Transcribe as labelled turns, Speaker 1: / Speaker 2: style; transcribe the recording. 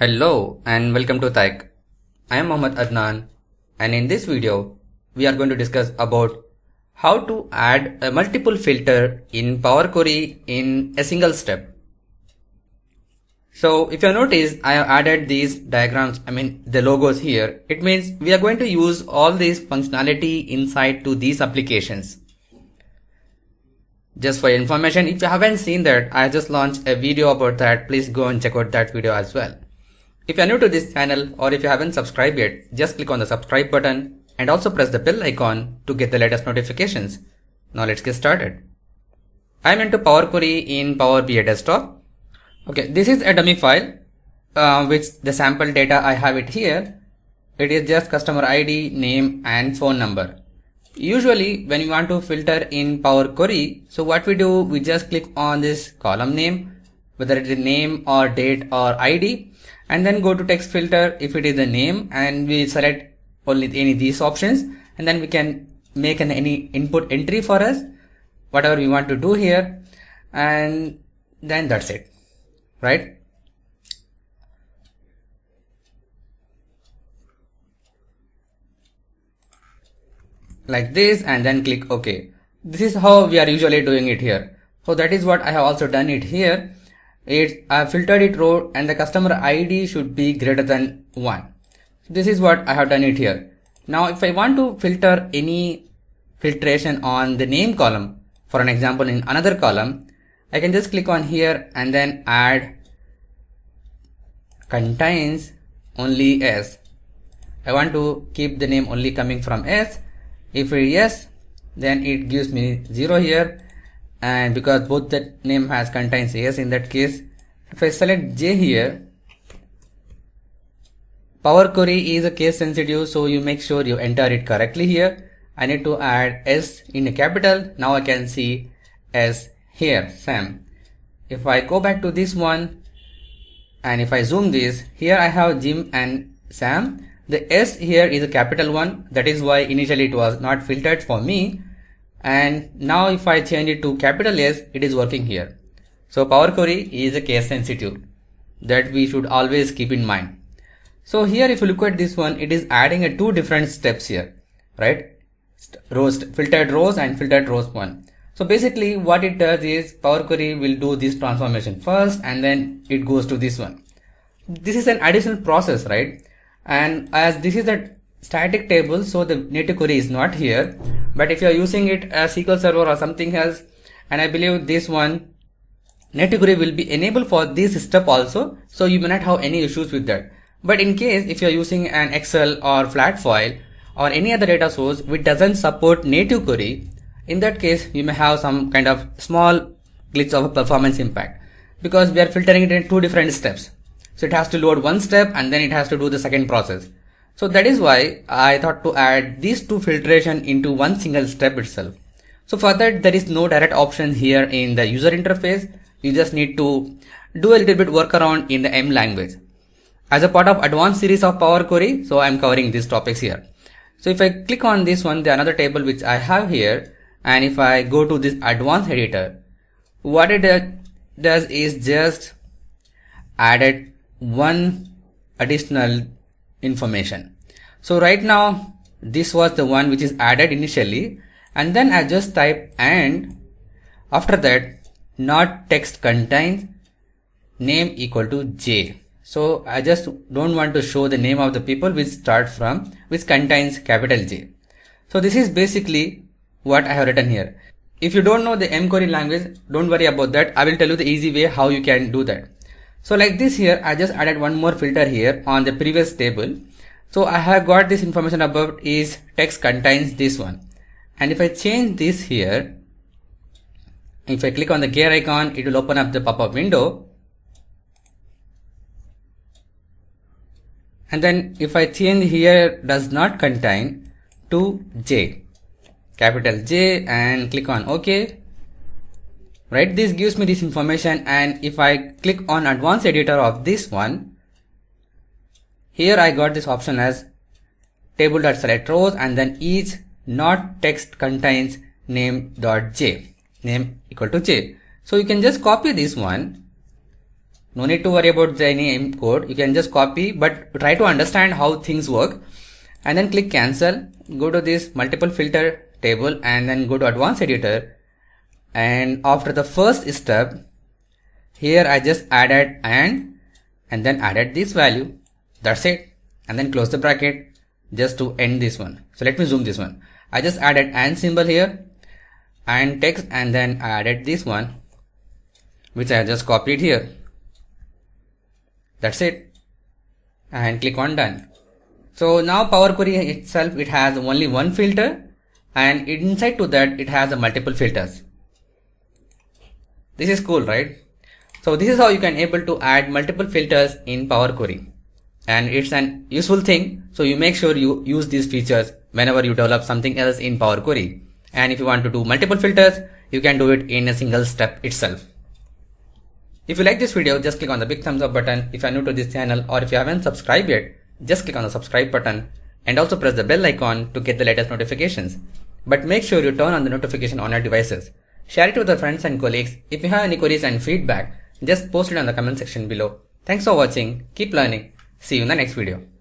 Speaker 1: Hello and welcome to Tech. I am Mohammed Adnan and in this video we are going to discuss about how to add a multiple filter in Power Query in a single step. So if you notice I have added these diagrams I mean the logos here it means we are going to use all this functionality inside to these applications. Just for information if you haven't seen that I just launched a video about that please go and check out that video as well. If you are new to this channel or if you haven't subscribed yet, just click on the subscribe button and also press the bell icon to get the latest notifications. Now let's get started. I'm into Power Query in Power BI Desktop. Okay, this is a dummy file uh, which the sample data I have it here. It is just customer ID, name and phone number. Usually when you want to filter in Power Query, so what we do, we just click on this column name, whether it is name or date or ID and then go to text filter if it is the name and we select only any these options. And then we can make an any input entry for us whatever we want to do here. And then that's it. Right? Like this and then click ok this is how we are usually doing it here. So that is what i have also done it here it I filtered it row and the customer ID should be greater than 1. This is what I have done it here. Now if I want to filter any filtration on the name column, for an example in another column, I can just click on here and then add contains only S. I want to keep the name only coming from S. If it yes, then it gives me 0 here and because both the name has contains s in that case if I select J here Power Query is a case sensitive so you make sure you enter it correctly here. I need to add S in a capital. Now I can see S here Sam if I go back to this one and if I zoom this here I have Jim and Sam. The S here is a capital one. That is why initially it was not filtered for me and now if I change it to capital S it is working here. So Power Query is a case sensitive that we should always keep in mind. So here if you look at this one it is adding a two different steps here right rows filtered rows and filtered rows one. So basically what it does is Power Query will do this transformation first and then it goes to this one. This is an additional process right and as this is a static table so the native query is not here. But if you are using it as SQL Server or something else and I believe this one native query will be enabled for this step also so you may not have any issues with that. But in case if you are using an Excel or flat file or any other data source which doesn't support native query in that case you may have some kind of small glitch of a performance impact. Because we are filtering it in two different steps. So it has to load one step and then it has to do the second process so that is why I thought to add these two filtration into one single step itself. So for that there is no direct option here in the user interface. You just need to do a little bit workaround in the M language. As a part of advanced series of Power Query, so I'm covering these topics here. So if I click on this one, the another table which I have here, and if I go to this advanced editor, what it does is just added one additional information. So right now this was the one which is added initially and then I just type and after that not text contains name equal to J. So I just don't want to show the name of the people which start from which contains capital J. So this is basically what I have written here. If you don't know the M query language, don't worry about that. I will tell you the easy way how you can do that. So like this here, I just added one more filter here on the previous table. So I have got this information about is text contains this one. And if I change this here, if I click on the gear icon, it will open up the pop-up window. And then if I change here does not contain to J, capital J and click on OK right this gives me this information and if I click on advanced editor of this one here I got this option as table.select rows and then each not text contains name dot j name equal to j. So you can just copy this one. No need to worry about the name code. You can just copy but try to understand how things work. And then click cancel go to this multiple filter table and then go to advanced editor and after the first step here I just added and and then added this value. That's it. And then close the bracket just to end this one. So let me zoom this one. I just added and symbol here and text and then I added this one which I just copied here. That's it. And click on done. So now Power Query itself it has only one filter. And inside to that it has a multiple filters this is cool right so this is how you can able to add multiple filters in Power Query and it's an useful thing so you make sure you use these features whenever you develop something else in Power Query and if you want to do multiple filters you can do it in a single step itself. If you like this video just click on the big thumbs up button if you are new to this channel or if you haven't subscribed yet just click on the subscribe button and also press the bell icon to get the latest notifications. But make sure you turn on the notification on your devices. Share it with your friends and colleagues. If you have any queries and feedback, just post it on the comment section below. Thanks for watching. Keep learning. See you in the next video.